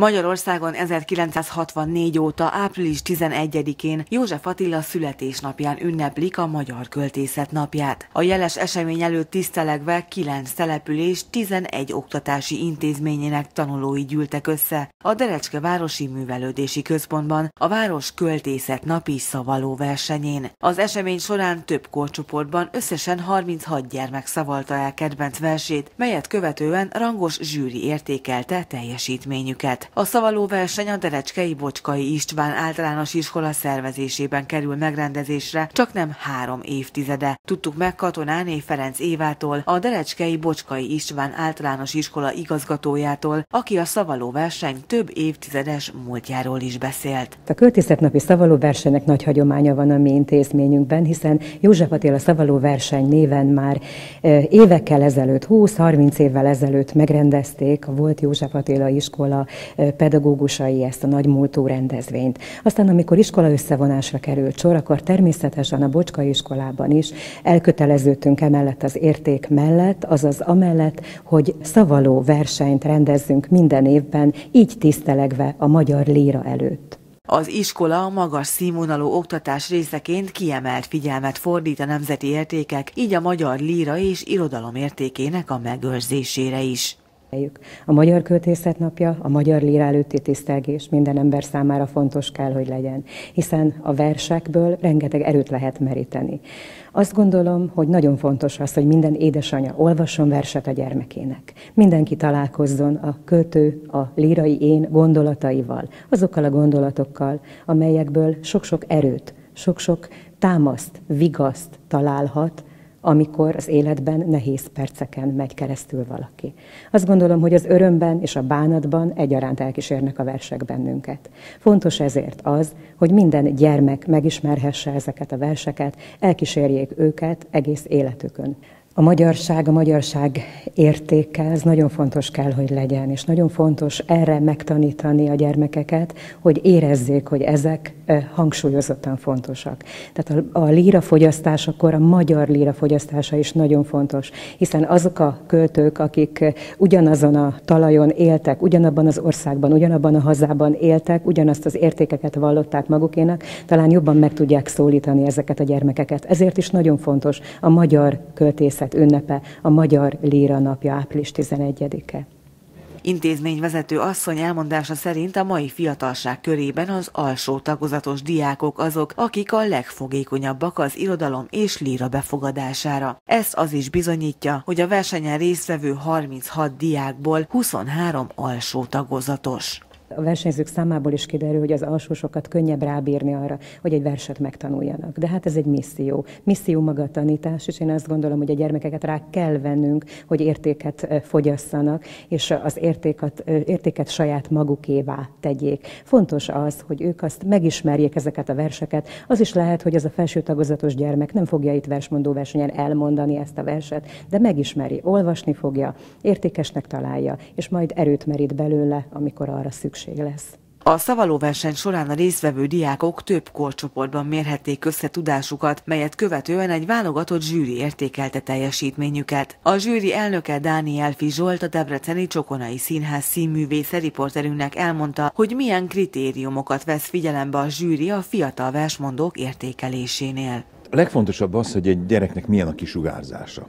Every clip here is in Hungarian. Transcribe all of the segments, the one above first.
Magyarországon 1964 óta április 11-én József Attila születésnapján ünneplik a Magyar Költészet napját. A jeles esemény előtt tisztelegve 9 település 11 oktatási intézményének tanulói gyűltek össze a Derecske Városi Művelődési Központban a Város Költészet napi szavaló versenyén. Az esemény során több korcsoportban összesen 36 gyermek szavalta el kedvenc versét, melyet követően rangos zsűri értékelte teljesítményüket. A szavaló verseny a Derecskei Bocskai István általános iskola szervezésében kerül megrendezésre, csak nem három évtizede. Tudtuk meg Katonáné Ferenc Évától, a Derecskei Bocskai István általános iskola igazgatójától, aki a szavaló verseny több évtizedes múltjáról is beszélt. A költészetnapi szavaló versenynek nagy hagyománya van a mi intézményünkben, hiszen József Attila szavaló verseny néven már évekkel ezelőtt, 20-30 évvel ezelőtt megrendezték a volt József Attila iskola pedagógusai ezt a nagy múltú rendezvényt. Aztán, amikor iskola összevonásra került sor, akkor természetesen a Bocskai iskolában is elköteleződtünk emellett az érték mellett, azaz amellett, hogy szavaló versenyt rendezzünk minden évben, így tisztelegve a magyar líra előtt. Az iskola a magas színvonalú oktatás részeként kiemelt figyelmet fordít a nemzeti értékek, így a magyar líra és irodalom értékének a megőrzésére is. A Magyar Költészet Napja, a Magyar Líra előtti tisztelgés minden ember számára fontos kell, hogy legyen, hiszen a versekből rengeteg erőt lehet meríteni. Azt gondolom, hogy nagyon fontos az, hogy minden édesanyja olvasson verset a gyermekének. Mindenki találkozzon a költő, a lírai én gondolataival, azokkal a gondolatokkal, amelyekből sok-sok erőt, sok-sok támaszt, vigaszt találhat, amikor az életben nehéz perceken megy keresztül valaki. Azt gondolom, hogy az örömben és a bánatban egyaránt elkísérnek a versek bennünket. Fontos ezért az, hogy minden gyermek megismerhesse ezeket a verseket, elkísérjék őket egész életükön. A magyarság, a magyarság értéke, ez nagyon fontos kell, hogy legyen, és nagyon fontos erre megtanítani a gyermekeket, hogy érezzék, hogy ezek hangsúlyozottan fontosak. Tehát a, a líra fogyasztásakor a magyar líra fogyasztása is nagyon fontos, hiszen azok a költők, akik ugyanazon a talajon éltek, ugyanabban az országban, ugyanabban a hazában éltek, ugyanazt az értékeket vallották magukénak, talán jobban meg tudják szólítani ezeket a gyermekeket. Ezért is nagyon fontos a magyar költészet ünnepe, a Magyar Líra napja április 11-e. Intézményvezető asszony elmondása szerint a mai fiatalság körében az alsó tagozatos diákok azok, akik a legfogékonyabbak az irodalom és líra befogadására. Ezt az is bizonyítja, hogy a versenyen résztvevő 36 diákból 23 alsó tagozatos. A versenyzők számából is kiderül, hogy az alsósokat könnyebb rábírni arra, hogy egy verset megtanuljanak. De hát ez egy misszió. Misszió maga a tanítás, és én azt gondolom, hogy a gyermekeket rá kell vennünk, hogy értéket fogyasszanak, és az értéket, értéket saját magukévá tegyék. Fontos az, hogy ők azt megismerjék ezeket a verseket. Az is lehet, hogy ez a felső tagozatos gyermek nem fogja itt versmondó versenyen elmondani ezt a verset, de megismeri, olvasni fogja, értékesnek találja, és majd erőt merít belőle, amikor arra szükség szükség lesz. A szavalóverseny során a résztvevő diákok több korcsoportban mérhették össze tudásukat, melyet követően egy válogatott zsűri értékelte teljesítményüket. A zsűri elnöke Dániel Fi Zsolt, a Debreceni Csokonai Színház színművésze riporterünknek elmondta, hogy milyen kritériumokat vesz figyelembe a zsűri a fiatal versmondók értékelésénél. A legfontosabb az, hogy egy gyereknek milyen a kisugárzása.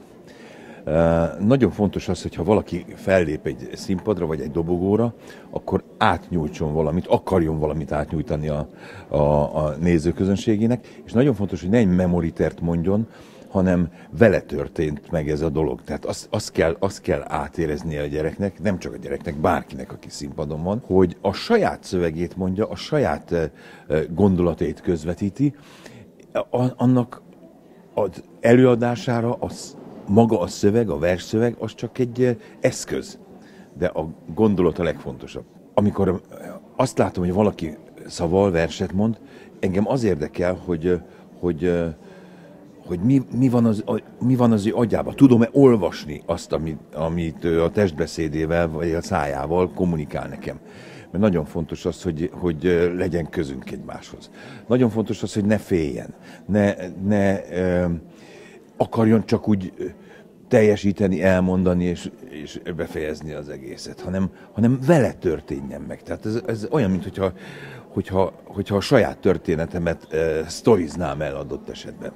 Nagyon fontos az, hogy ha valaki fellép egy színpadra vagy egy dobogóra, akkor átnyújtson valamit, akarjon valamit átnyújtani a, a, a nézőközönségének, és nagyon fontos, hogy ne egy memoritert mondjon, hanem vele történt meg ez a dolog. Tehát azt, azt, kell, azt kell átérezni a gyereknek, nem csak a gyereknek, bárkinek, aki színpadon van, hogy a saját szövegét mondja, a saját gondolatait közvetíti, annak az előadására az maga a szöveg, a versszöveg, az csak egy eszköz. De a gondolat a legfontosabb. Amikor azt látom, hogy valaki szaval, verset mond, engem az érdekel, hogy, hogy, hogy mi, mi, van az, mi van az ő agyában. Tudom-e olvasni azt, amit, amit a testbeszédével vagy a szájával kommunikál nekem. Mert nagyon fontos az, hogy, hogy legyen közünk egymáshoz. Nagyon fontos az, hogy ne féljen, ne, ne akarjon csak úgy teljesíteni, elmondani, és, és befejezni az egészet, hanem, hanem vele történjen meg. Tehát ez, ez olyan, mint hogyha, hogyha, hogyha a saját történetemet uh, sztoriznám el adott esetben.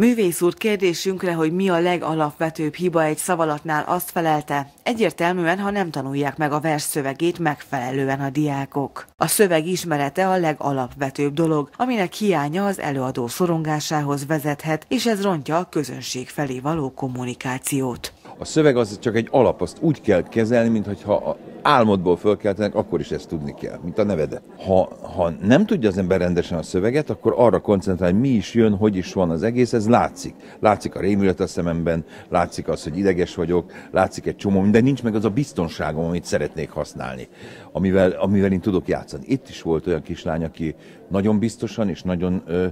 Művész úr kérdésünkre, hogy mi a legalapvetőbb hiba egy szavalatnál azt felelte, egyértelműen, ha nem tanulják meg a vers szövegét megfelelően a diákok. A szöveg ismerete a legalapvetőbb dolog, aminek hiánya az előadó szorongásához vezethet, és ez rontja a közönség felé való kommunikációt. A szöveg az csak egy alap, azt úgy kell kezelni, mintha álmodból fölkeltenek, akkor is ezt tudni kell, mint a nevede. Ha, ha nem tudja az ember rendesen a szöveget, akkor arra koncentrál, hogy mi is jön, hogy is van az egész, ez látszik. Látszik a rémület a szememben, látszik az, hogy ideges vagyok, látszik egy csomó minden, nincs meg az a biztonságom, amit szeretnék használni, amivel, amivel én tudok játszani. Itt is volt olyan kislány, aki nagyon biztosan és nagyon ö,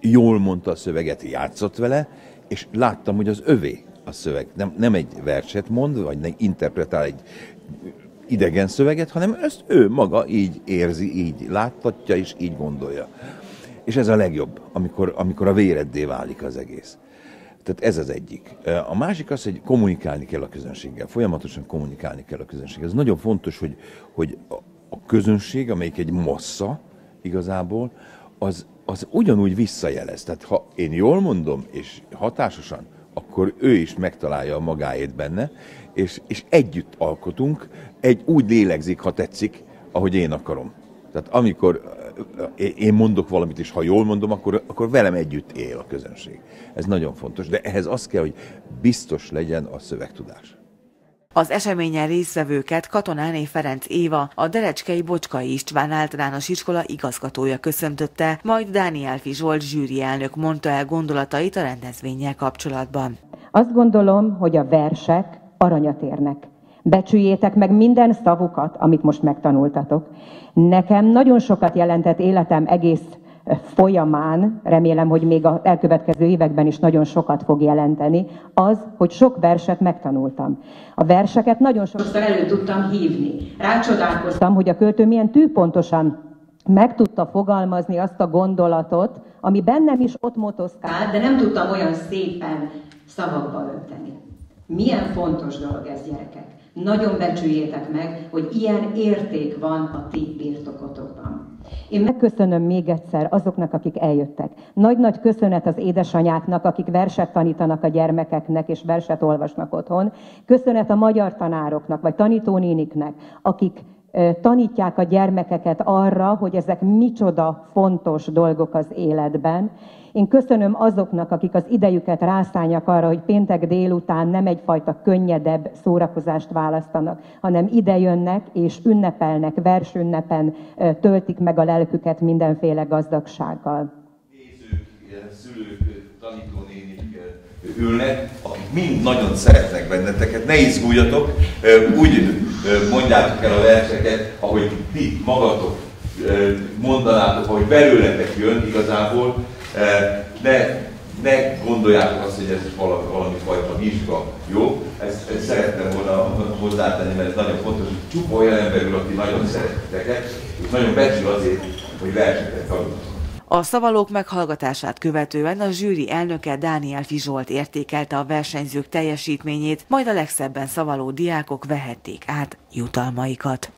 jól mondta a szöveget, játszott vele, és láttam, hogy az övé a szöveg. Nem, nem egy verset mond, vagy interpretál egy idegen szöveget, hanem ezt ő maga így érzi, így láttatja és így gondolja. És ez a legjobb, amikor, amikor a véreddé válik az egész. Tehát ez az egyik. A másik az, hogy kommunikálni kell a közönséggel. Folyamatosan kommunikálni kell a közönséggel. Ez nagyon fontos, hogy, hogy a közönség, amelyik egy massza igazából, az, az ugyanúgy visszajelez. Tehát ha én jól mondom, és hatásosan, akkor ő is megtalálja a magáét benne, és, és együtt alkotunk, egy úgy lélegzik, ha tetszik, ahogy én akarom. Tehát amikor eh, én mondok valamit, és ha jól mondom, akkor, akkor velem együtt él a közönség. Ez nagyon fontos, de ehhez az kell, hogy biztos legyen a szövegtudás. Az eseményen résztvevőket Katonáné Ferenc Éva, a Derecskei Bocskai István általános iskola igazgatója köszöntötte, majd Dániel Zsolt zsűri elnök mondta el gondolatait a rendezvényel kapcsolatban. Azt gondolom, hogy a versek aranyat érnek. Becsüljétek meg minden szavukat, amit most megtanultatok. Nekem nagyon sokat jelentett életem egész folyamán, remélem, hogy még az elkövetkező években is nagyon sokat fog jelenteni, az, hogy sok verset megtanultam. A verseket nagyon sokszor elő tudtam hívni. Rácsodálkoztam, hogy a költő milyen tűpontosan meg tudta fogalmazni azt a gondolatot, ami bennem is ott motoszkál, de nem tudtam olyan szépen szavakba önteni. Milyen fontos dolog ez, gyerekek. Nagyon becsüljétek meg, hogy ilyen érték van a ti birtokotokban. Én megköszönöm még egyszer azoknak, akik eljöttek. Nagy-nagy köszönet az édesanyáknak, akik verset tanítanak a gyermekeknek, és verset olvasnak otthon. Köszönet a magyar tanároknak, vagy tanítónéniknek, akik tanítják a gyermekeket arra, hogy ezek micsoda fontos dolgok az életben. Én köszönöm azoknak, akik az idejüket rászánják arra, hogy péntek délután nem egyfajta könnyedebb szórakozást választanak, hanem idejönnek és ünnepelnek, versünnepen töltik meg a lelküket mindenféle gazdagsággal. Nézők, szülők, tanítónénik ülnek, akik mind nagyon szeretnek benneteket, ne izguljatok, úgy mondjátok el a verseket, ahogy ti magatok mondanátok, hogy belőletek jön igazából, ne, ne gondoljátok azt, hogy ez valami, valami fajta vizsga, jó? Ezt, ezt szerettem volna hozzátenni, mert ez nagyon fontos, hogy csupa olyan ember aki nagyon szereteteket, és nagyon becsül azért, hogy verseket tanulnak. A szavalók meghallgatását követően a zsűri elnöke Dániel Fizsolt értékelte a versenyzők teljesítményét, majd a legszebben szavaló diákok vehették át jutalmaikat.